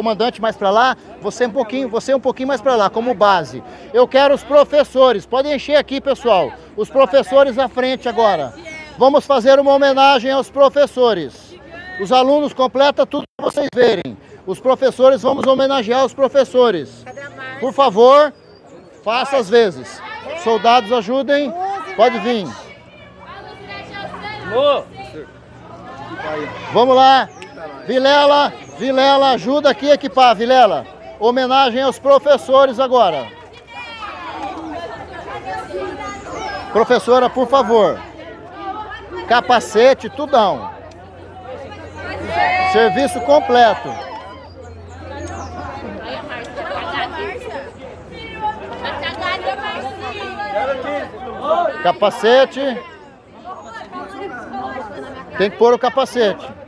comandante mais para lá, você um pouquinho, você um pouquinho mais para lá, como base. Eu quero os professores, podem encher aqui, pessoal. Os professores à frente agora. Vamos fazer uma homenagem aos professores. Os alunos completa tudo para vocês verem. Os professores, vamos homenagear os professores. Por favor, faça as vezes. Soldados, ajudem. Pode vir. Vamos lá. Vilela, Vilela, ajuda aqui a equipar, Vilela. Homenagem aos professores agora. Professora, por favor. Capacete, tudão. Serviço completo. Capacete. Tem que pôr o capacete.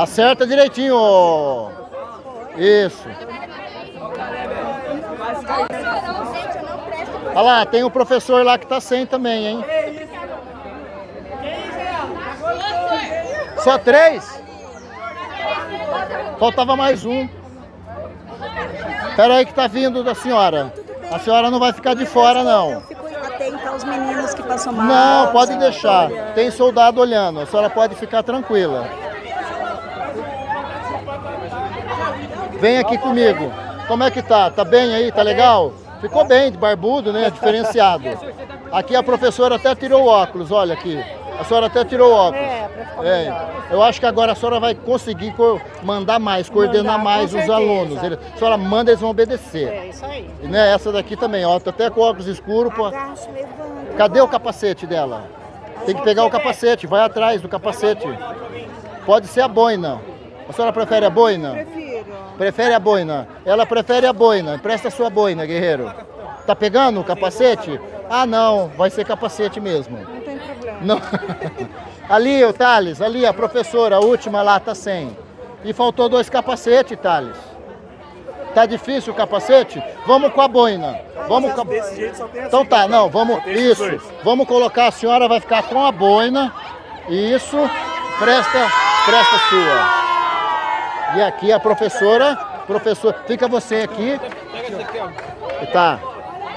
Acerta direitinho. Isso. Olha lá, tem um professor lá que tá sem também, hein? Só três? Faltava mais um. Espera aí que tá vindo da senhora. A senhora não vai ficar de fora, não. Não, pode deixar. Tem soldado olhando. A senhora pode ficar tranquila. Vem aqui comigo. Como é que tá? Tá bem aí? Tá legal? Ficou bem, de barbudo, né? Diferenciado. Aqui a professora até tirou o óculos, olha aqui. A senhora até tirou o óculos. É, pra ficar É, eu acho que agora a senhora vai conseguir co- mandar mais, coordenar Mandar, mais os alunos. A senhora manda, eles vão obedecer. É isso aí. E né, essa daqui também, ó, tá até com óculos escuros. pô. Cadê o capacete dela? Tem que pegar o capacete, vai atrás do capacete. Pode ser a boina. A senhora prefere a boina? Prefiro. Prefere a boina. Ela prefere a boina. Presta a sua boina, guerreiro. Tá pegando o capacete? Ah, não. Vai ser capacete mesmo. Não tem problema. Não. ali, o Thales, ali, a professora, a última lá, tá sem. E faltou dois capacetes, Thales. Tá difícil o capacete? Vamos com a boina. Vamos com a... Desse jeito só tem assim. Então tá, não, vamos. Isso. Vamos colocar, a senhora vai ficar com a boina. Isso. Presta, presta sua. E aqui a professora, professor, fica você aqui. Tá.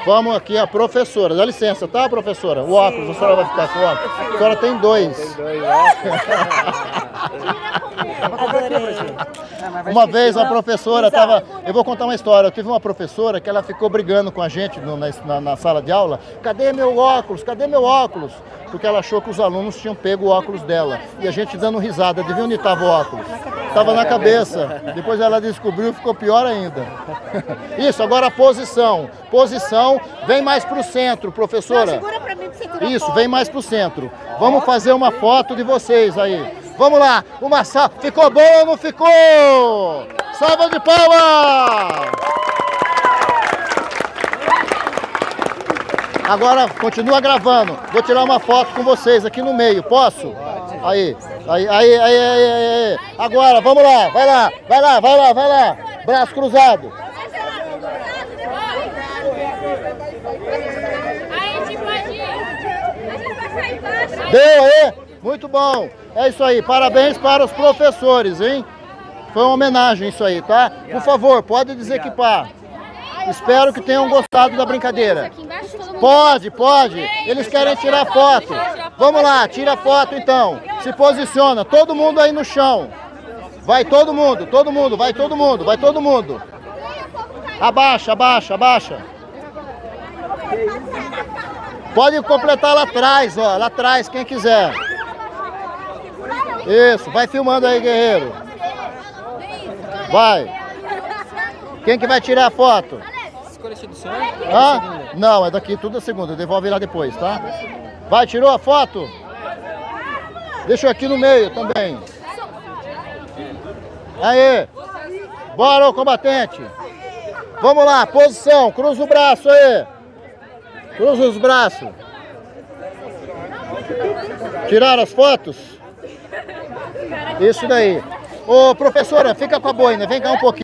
Vamos aqui a professora. Dá licença, tá, professora? O óculos, a senhora vai ficar com o óculos. A senhora tem dois. Adorei. Uma vez a professora estava. Eu vou contar uma história. Eu tive uma professora que ela ficou brigando com a gente no- na, na- sala de aula. Cadê meu óculos? Cadê meu óculos? Porque ela achou que os alunos tinham pego o óculos dela. E a gente dando risada. Adivinha onde estava o óculos? Estava na cabeça. Depois ela descobriu, ficou pior ainda. Isso, agora a posição. Posição, vem mais para o centro, professora. Isso, vem mais pro centro. Vamos fazer uma foto de vocês aí. Vamos lá, uma salva. Ficou bom ou não ficou? Salva de palmas! Agora continua gravando. Vou tirar uma foto com vocês aqui no meio. Posso? Aí, aí, aí, aí, aí, aí. Agora, vamos lá, vai lá, vai lá, vai lá, vai lá. Braço cruzado. Embaixo. Deu aí? Muito bom. É isso aí. Parabéns para os professores, hein? Foi uma homenagem isso aí, tá? Por favor, pode desequipar. Espero que tenham gostado da brincadeira. Pode, pode. Eles querem tirar foto. Vamos lá, tira foto então. Se posiciona. Todo mundo aí no chão. Vai todo mundo, todo mundo, vai todo mundo, vai todo mundo. Abaixa, abaixa, abaixa. Pode completar lá atrás, ó, lá atrás, quem quiser. Isso, vai filmando aí, guerreiro. Vai. Quem que vai tirar a foto? Hã? Não, é daqui tudo a segunda, devolve lá depois, tá? Vai, tirou a foto? Deixa aqui no meio também. Aí. Bora, ô combatente. Vamos lá, posição, cruza o braço aí. Cruza os braços. Tiraram as fotos? Isso daí. Ô, professora, fica com a boina, vem cá um pouquinho.